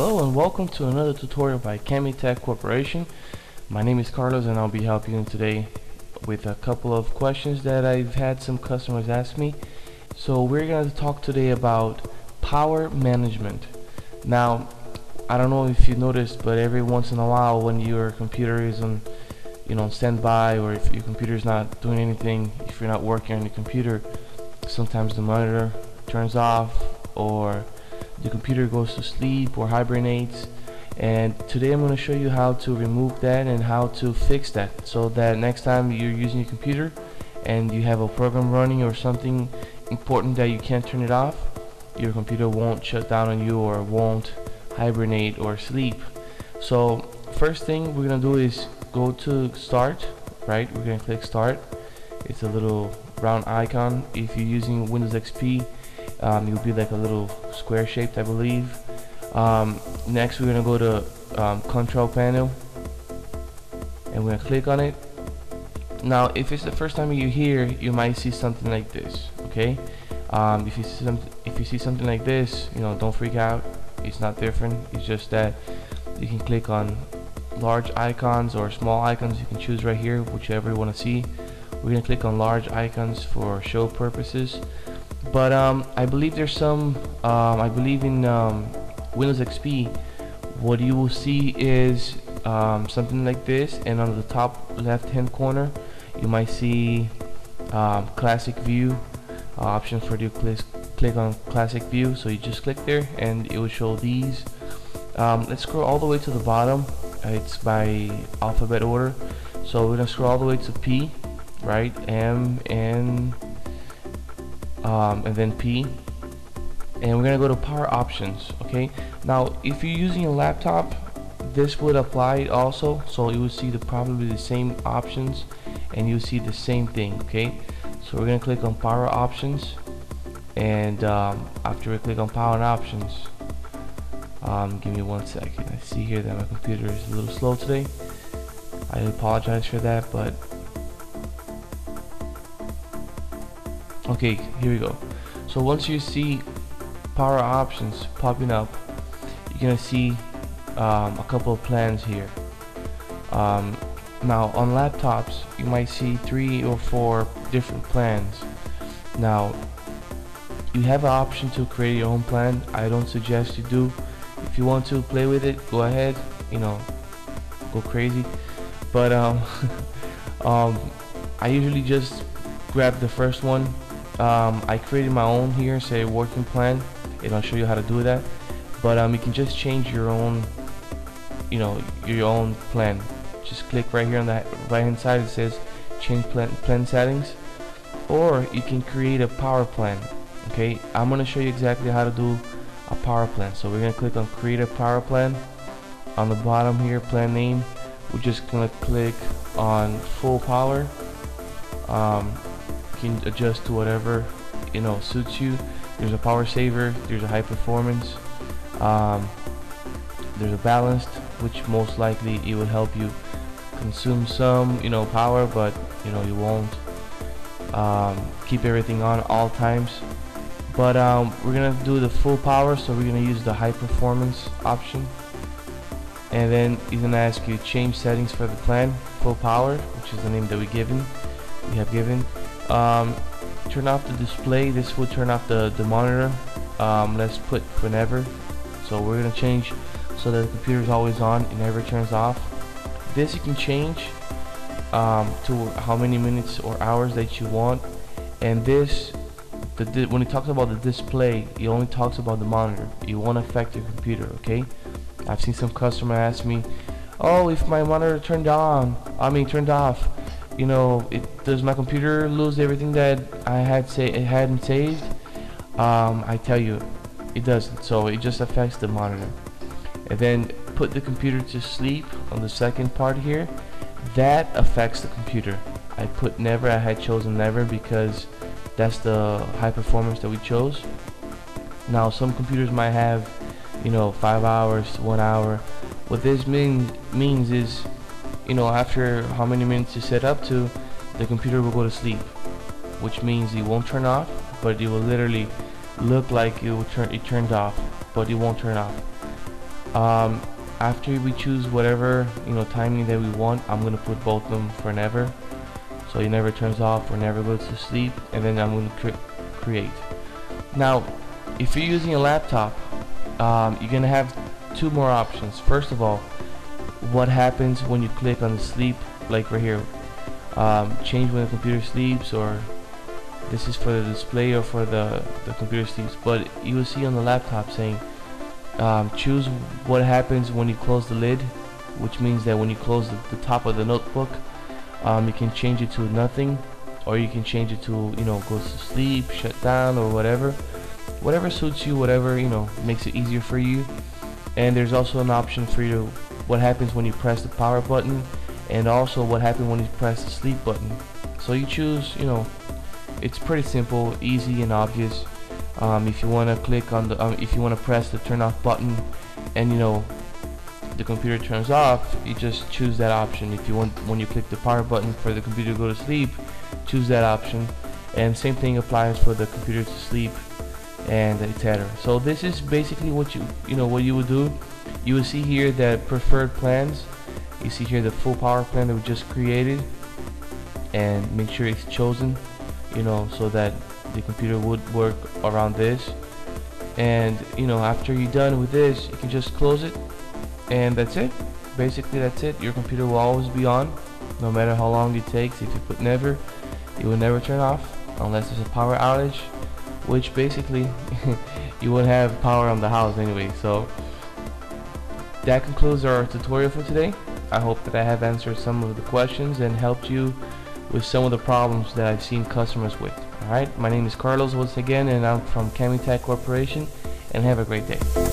Hello and welcome to another tutorial by Camitech Corporation. My name is Carlos and I'll be helping you today with a couple of questions that I've had some customers ask me. So we're going to talk today about power management. Now, I don't know if you noticed, but every once in a while when your computer is on you know standby or if your computer is not doing anything, if you're not working on your computer, sometimes the monitor turns off or the computer goes to sleep or hibernates. And today I'm going to show you how to remove that and how to fix that so that next time you're using your computer and you have a program running or something important that you can't turn it off your computer won't shut down on you or won't hibernate or sleep. So first thing we're gonna do is go to start right? We're gonna click start. It's a little round icon. If you're using Windows XP um, it'll be like a little square shaped I believe. Um, next we're gonna go to um, control panel. And we're gonna click on it. Now if it's the first time you're here you might see something like this okay? Um, if you see some if you see something like this you know don't freak out. It's not different. It's just that you can click on large icons or small icons. You can choose right here whichever you want to see. We're gonna click on large icons for show purposes but um, I believe there's some um, I believe in um, Windows XP what you will see is um, something like this and on the top left hand corner you might see um, classic view uh, option for you click, click on classic view. So you just click there and it will show these. Um, let's scroll all the way to the bottom. It's by alphabet order. So we're gonna scroll all the way to P right? M N um, and then P and we're gonna go to power options okay? Now if you're using a laptop this would apply also so you will see the probably the same options and you'll see the same thing okay? So we're gonna click on power options and um, after we click on power options um, give me one second. I see here that my computer is a little slow today. I apologize for that but okay here we go. So once you see power options popping up you're gonna see um, a couple of plans here. Um, now on laptops you might see three or four different plans. Now you have an option to create your own plan. I don't suggest you do. If you want to play with it go ahead you know go crazy. But um, um, I usually just grab the first one um, I created my own here say working plan and I'll show you how to do that. But um, you can just change your own you know your own plan. Just click right here on the right hand side it says change plan, plan settings. Or you can create a power plan okay? I'm gonna show you exactly how to do a power plan. So we're gonna click on create a power plan. On the bottom here plan name we're just gonna click on full power. Um, can adjust to whatever you know suits you. There's a power saver there's a high performance um, there's a balanced which most likely it will help you consume some you know power but you know you won't um, keep everything on all times. But um, we're gonna do the full power so we're gonna use the high performance option. And then he's gonna ask you change settings for the plan full power which is the name that we given we have given um, turn off the display. This will turn off the, the monitor. Um, let's put whenever. So we're gonna change so that the computer is always on. It never turns off. This you can change um, to how many minutes or hours that you want. And this the, when it talks about the display it only talks about the monitor. It won't affect your computer okay? I've seen some customer ask me oh if my monitor turned on I mean turned off you know, it, does my computer lose everything that I had say it hadn't saved? Um, I tell you, it doesn't. So it just affects the monitor. And then put the computer to sleep on the second part here. That affects the computer. I put never. I had chosen never because that's the high performance that we chose. Now some computers might have, you know, five hours, one hour. What this means means is you know after how many minutes you set up to the computer will go to sleep which means it won't turn off but it will literally look like it will turn it turned off but it won't turn off. Um, after we choose whatever you know timing that we want I'm gonna put both of them for never. So it never turns off or never goes to sleep and then I'm gonna cre create. Now if you're using a laptop um, you're gonna have two more options. First of all what happens when you click on the sleep like right here. Um, change when the computer sleeps or this is for the display or for the, the computer sleeps. But you will see on the laptop saying um, choose what happens when you close the lid which means that when you close the, the top of the notebook um, you can change it to nothing or you can change it to you know goes to sleep shut down or whatever. Whatever suits you whatever you know makes it easier for you. And there's also an option for you to what happens when you press the power button and also what happens when you press the sleep button. So you choose you know it's pretty simple easy and obvious. Um, if you want to click on the um, if you want to press the turn off button and you know the computer turns off you just choose that option. If you want when you click the power button for the computer to go to sleep choose that option. And same thing applies for the computer to sleep and etc so this is basically what you you know what you would do you will see here that preferred plans. You see here the full power plan that we just created. And make sure it's chosen you know so that the computer would work around this. And you know after you're done with this you can just close it. And that's it. Basically that's it. Your computer will always be on no matter how long it takes. If you put never it will never turn off unless there's a power outage which basically you won't have power on the house anyway. So that concludes our tutorial for today I hope that I have answered some of the questions and helped you with some of the problems that I've seen customers with. Alright, my name is Carlos once again and I'm from Camitech Corporation and have a great day.